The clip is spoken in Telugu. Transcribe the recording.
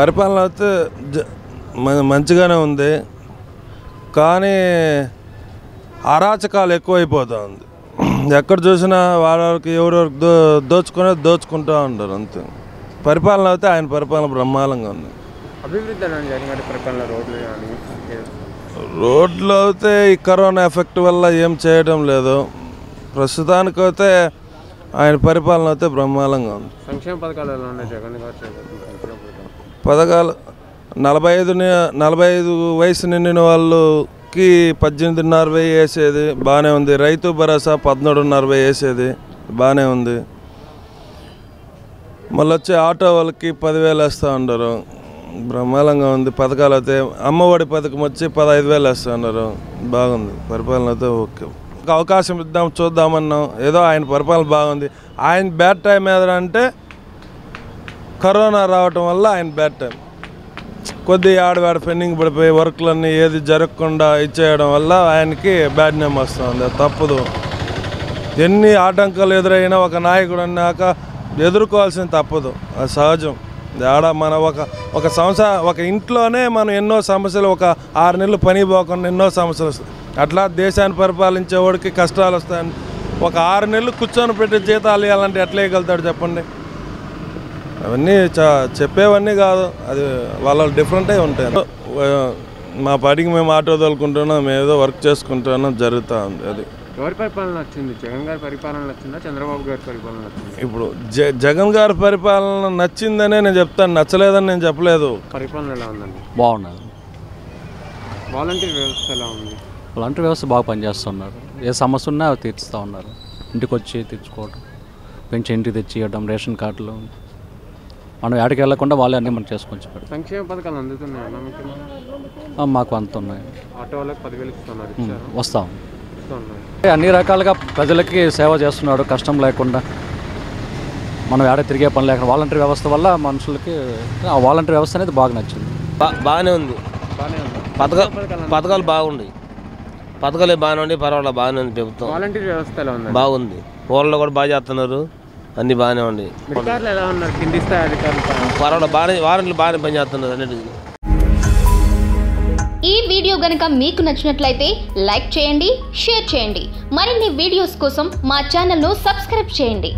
పరిపాలన అయితే మంచిగానే ఉంది. కానీ అరాచకాలు ఎక్కువైపోతూ ఉంది. ఎక్కడ చూసినా వాళ్ళకి ఎవరెవరికి దో దోచుకునే దోచుకుంటూ ఉంటారు అంతే. పరిపాలన అయితే ఆయన పరిపాలన బ్రహ్మాండంగా ఉంది. రోడ్లు అయితే ఈ కరోనా ఎఫెక్ట్ వల్ల ఏం చేయడం లేదు. ప్రస్తుతానికైతే ఆయన పరిపాలన అయితే బ్రహ్మాండంగా ఉంది. సంక్షేమ పథకాలు పథకాలు నలభై ఐదు నలభై ఐదు వయసు నిండిన వాళ్ళకి పద్దెనిమిదిన్నర వెయ్యి వేసేది బాగానే ఉంది. రైతు భరోసా పదమూడున్నర వెయ్యి వేసేది బాగానే ఉంది. మళ్ళీ వచ్చి ఆటో వాళ్ళకి పదివేలు వేస్తూ ఉండరు బ్రహ్మాండంగా ఉంది. పథకాలు అయితే అమ్మఒడి పథకం వచ్చి పదహైదు వేలు వేస్తూ ఉన్నారు. బాగుంది. పరిపాలన అయితే ఓకే. ఒక అవకాశం ఇద్దాం చూద్దామన్నాం. ఏదో ఆయన పరిపాలన బాగుంది. ఆయన బ్యాడ్ టైం ఏదంటే కరోనా రావటం వల్ల ఆయన బ్యాడ్ టైం. కొద్ది ఆడవాడ పెండింగ్ పడిపోయి వర్క్లన్నీ ఏది జరగకుండా ఇచ్చేయడం వల్ల ఆయనకి బ్యాడ్ నేమ్ వస్తుంది. తప్పదు. ఎన్ని ఆటంకాలు ఎదురైనా ఒక నాయకుడు అన్నాక ఎదుర్కోవాల్సింది తప్పదు. అది సహజం. ఆడ మన ఒక ఒక సంవత్సరం ఒక ఇంట్లోనే మనం ఎన్నో సమస్యలు ఒక ఆరు నెలలు పని పోకుండా ఎన్నో సమస్యలు వస్తాయి. అట్లా దేశాన్ని పరిపాలించేవాడికి కష్టాలు వస్తాయని ఒక ఆరు నెలలు కూర్చొని పెట్టి జీతాలు ఇవ్వాలంటే ఎట్లా ఇవ్వగలుగుతాడు చెప్పండి? అవన్నీ చా చెప్పేవన్నీ కాదు. అది వాళ్ళ డిఫరెంట్ అయి ఉంటాయి. మా పాటికి మేము ఆటో తోలుకుంటున్నాం మేము ఏదో వర్క్ చేసుకుంటున్నాం జరుగుతూ ఉంది అది. ఎవరి పరిపాలన నచ్చింది? జగన్ గారి పరిపాలన నచ్చిందా? చంద్రబాబు గారి పరిపాలన నచ్చింది? ఇప్పుడు జగన్ గారి పరిపాలన నచ్చిందనే నేను చెప్తాను. నచ్చలేదని నేను చెప్పలేదు. పరిపాలన ఎలా ఉందండి? బాగున్నది. వాలంటీర్ వ్యవస్థ ఎలా ఉంది? అలాంటి వ్యవస్థ బాగా పనిచేస్తున్నారు. ఏ సమస్య ఉన్నా అవి తీర్చుతూ ఉన్నారు. ఇంటికి వచ్చి తెచ్చుకోవడం పెంచి ఇంటికి తెచ్చి ఇవ్వడం రేషన్ కార్డులు మనం ఏడకి వెళ్ళకుండా వాళ్ళే అన్నీ మనం చేసుకొని పెడతాం సంక్షేమ పథకాలు అందుతున్నాయన్నా మీకు? ఇచ్చారు? వస్తాం. అన్ని రకాలుగా ప్రజలకి సేవ చేస్తున్నాడు కష్టం లేకుండా. మనం ఏడ తిరిగే పని లేకుండా వాలంటీర్ వ్యవస్థ వల్ల మనుషులకి ఆ వాలంటీర్ వ్యవస్థ అనేది బాగా నచ్చింది. బాగానే ఉంది. బాగానే ఉంది. పథక పథకాలు బాగుంటాయి పథకాలు బాగానే ఉండి పర్వాలేదు బాగానే ఉంది ప్రభుత్వం. వాలంటీర్ వ్యవస్థ బాగుంది. ఊళ్ళో కూడా బాగా చేస్తున్నారు. అన్నీ బాగానే ఉంది అధికారులు ఎలా ఉన్నారు? కింది స్థాయి అధికారులు పర్వాలేదు బాగానే వారంట్లు బాగానే పని చేస్తున్నారు అన్నిటికీ. ఈ వీడియో గనుక మీకు నచ్చినట్లయితే లైక్ చేయండి షేర్ చేయండి. మరిన్ని వీడియోస్ కోసం మా ఛానల్ను సబ్స్క్రైబ్ చేయండి.